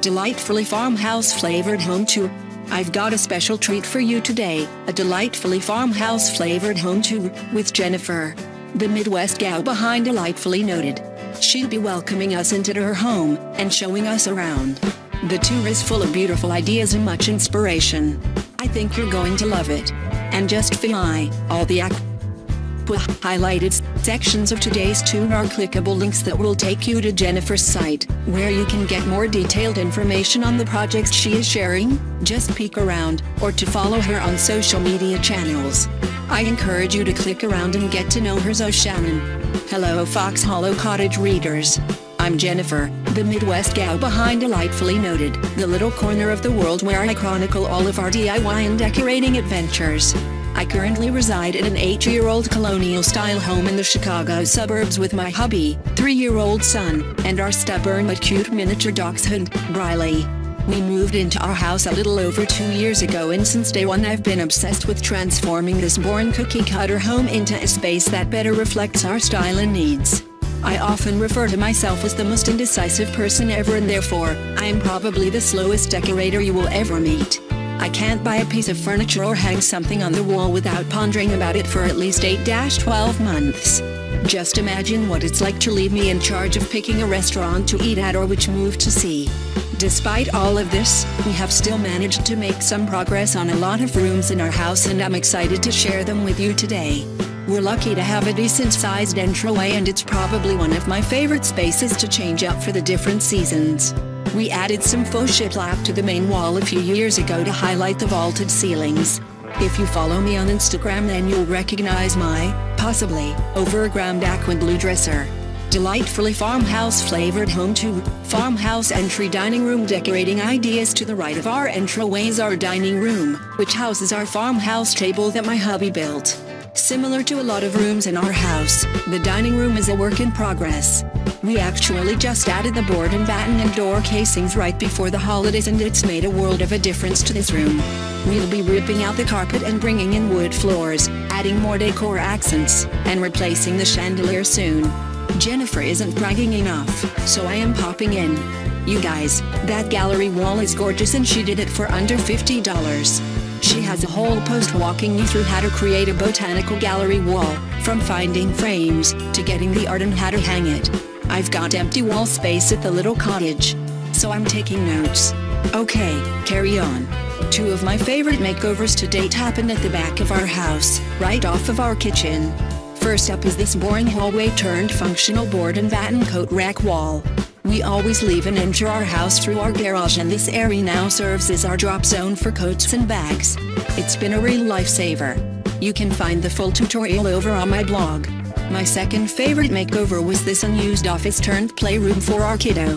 Delightfully farmhouse flavored home tour. I've got a special treat for you today a delightfully farmhouse flavored home tour with Jennifer, the Midwest gal behind Delightfully Noted. She'll be welcoming us into her home and showing us around. The tour is full of beautiful ideas and much inspiration. I think you're going to love it. And just FYI, all the highlighted sections of today's tune are clickable links that will take you to Jennifer's site, where you can get more detailed information on the projects she is sharing, just peek around, or to follow her on social media channels. I encourage you to click around and get to know her Zoe Shannon. Hello Fox Hollow Cottage readers. I'm Jennifer, the Midwest gal behind Delightfully Noted, the little corner of the world where I chronicle all of our DIY and decorating adventures. I currently reside in an 8-year-old colonial-style home in the Chicago suburbs with my hubby, 3-year-old son, and our stubborn but cute miniature dachshund, Briley. We moved into our house a little over two years ago and since day one I've been obsessed with transforming this boring cookie cutter home into a space that better reflects our style and needs. I often refer to myself as the most indecisive person ever and therefore, I am probably the slowest decorator you will ever meet. I can't buy a piece of furniture or hang something on the wall without pondering about it for at least 8-12 months. Just imagine what it's like to leave me in charge of picking a restaurant to eat at or which move to see. Despite all of this, we have still managed to make some progress on a lot of rooms in our house and I'm excited to share them with you today. We're lucky to have a decent sized entryway and it's probably one of my favorite spaces to change up for the different seasons. We added some faux shiplap to the main wall a few years ago to highlight the vaulted ceilings. If you follow me on Instagram then you'll recognize my, possibly, overgrammed aqua blue dresser. Delightfully farmhouse flavored home to farmhouse entry dining room decorating ideas to the right of our entryway is our dining room, which houses our farmhouse table that my hubby built. Similar to a lot of rooms in our house, the dining room is a work in progress. We actually just added the board and batten and door casings right before the holidays and it's made a world of a difference to this room. We'll be ripping out the carpet and bringing in wood floors, adding more decor accents, and replacing the chandelier soon. Jennifer isn't bragging enough, so I am popping in. You guys, that gallery wall is gorgeous and she did it for under $50. She has a whole post walking you through how to create a botanical gallery wall, from finding frames, to getting the art and how to hang it. I've got empty wall space at the little cottage. So I'm taking notes. Okay, carry on. Two of my favorite makeovers to date happened at the back of our house, right off of our kitchen. First up is this boring hallway turned functional board and batten coat rack wall. We always leave and enter our house through our garage and this area now serves as our drop zone for coats and bags. It's been a real lifesaver. You can find the full tutorial over on my blog. My second favorite makeover was this unused office turned playroom for our kiddo.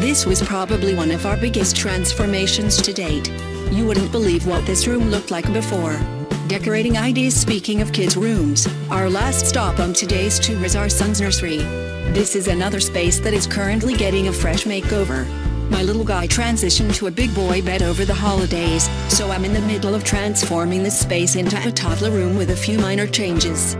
This was probably one of our biggest transformations to date. You wouldn't believe what this room looked like before. Decorating ideas Speaking of kids' rooms, our last stop on today's tour is our son's nursery. This is another space that is currently getting a fresh makeover. My little guy transitioned to a big boy bed over the holidays, so I'm in the middle of transforming this space into a toddler room with a few minor changes.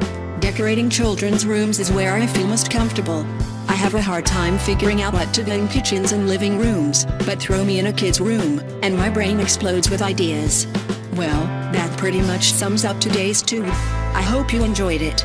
Decorating children's rooms is where I feel most comfortable. I have a hard time figuring out what to do in kitchens and living rooms, but throw me in a kid's room, and my brain explodes with ideas. Well, that pretty much sums up today's tour. I hope you enjoyed it.